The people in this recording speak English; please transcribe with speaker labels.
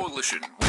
Speaker 1: coalition.